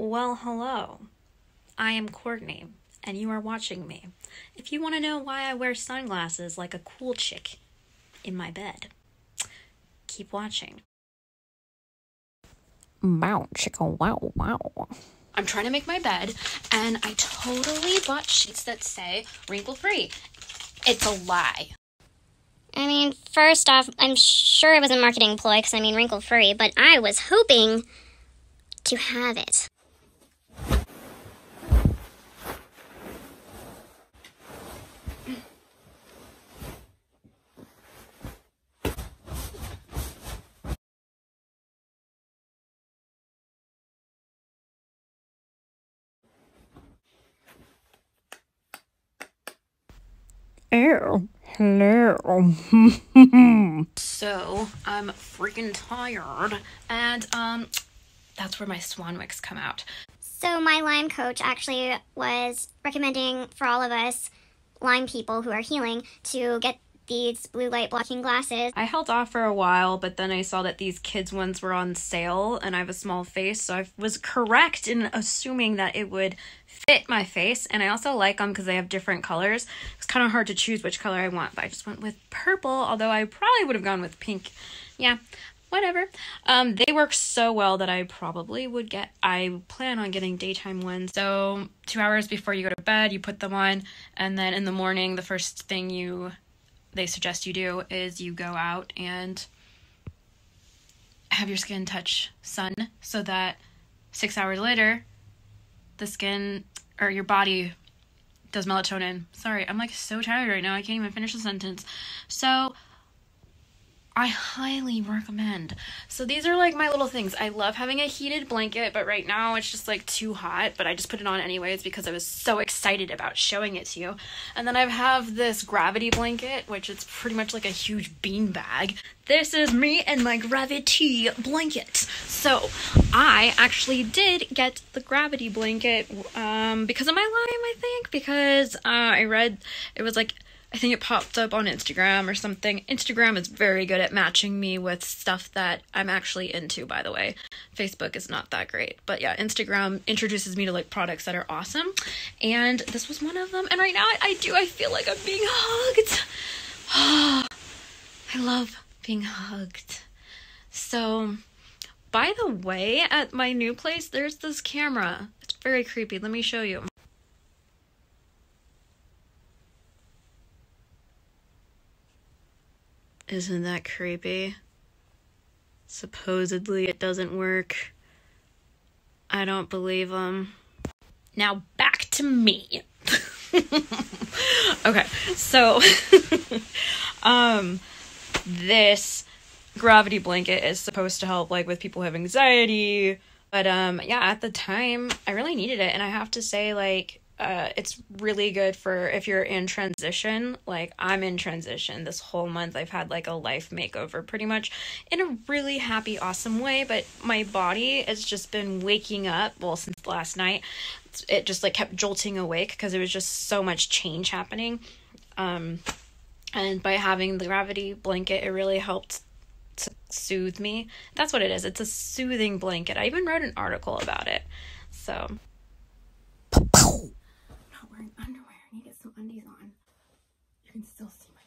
Well, hello. I am Courtney, and you are watching me. If you want to know why I wear sunglasses like a cool chick in my bed, keep watching. Wow, chicka, wow, wow. I'm trying to make my bed, and I totally bought sheets that say wrinkle free. It's a lie. I mean, first off, I'm sure it was a marketing ploy because I mean wrinkle free, but I was hoping to have it. Ew, hello. So I'm freaking tired, and um, that's where my swan wicks come out. So, my Lyme coach actually was recommending for all of us Lyme people who are healing to get these blue light blocking glasses. I held off for a while, but then I saw that these kids ones were on sale, and I have a small face, so I was correct in assuming that it would fit my face. And I also like them because they have different colors. It's kind of hard to choose which color I want, but I just went with purple, although I probably would have gone with pink. Yeah, whatever. Um, they work so well that I probably would get. I plan on getting daytime ones. So two hours before you go to bed, you put them on, and then in the morning, the first thing you they suggest you do is you go out and have your skin touch sun so that six hours later the skin or your body does melatonin. Sorry, I'm like so tired right now. I can't even finish the sentence. So I highly recommend. So these are like my little things. I love having a heated blanket, but right now it's just like too hot, but I just put it on anyways because I was so excited about showing it to you. And then I have this gravity blanket, which is pretty much like a huge bean bag. This is me and my gravity blanket. So I actually did get the gravity blanket um, because of my Lyme, I think, because uh, I read it was like I think it popped up on Instagram or something. Instagram is very good at matching me with stuff that I'm actually into, by the way. Facebook is not that great. But yeah, Instagram introduces me to like products that are awesome. And this was one of them. And right now I, I do, I feel like I'm being hugged. I love being hugged. So, by the way, at my new place, there's this camera. It's very creepy. Let me show you. Isn't that creepy? Supposedly it doesn't work. I don't believe them. Now back to me. okay, so um this gravity blanket is supposed to help like with people who have anxiety, but um yeah, at the time I really needed it and I have to say like uh, it's really good for if you're in transition. Like I'm in transition this whole month. I've had like a life makeover pretty much in a really happy, awesome way. But my body has just been waking up. Well, since last night, it just like kept jolting awake because there was just so much change happening. Um, and by having the gravity blanket, it really helped to soothe me. That's what it is. It's a soothing blanket. I even wrote an article about it. So underwear. I need to get some undies on. You can still see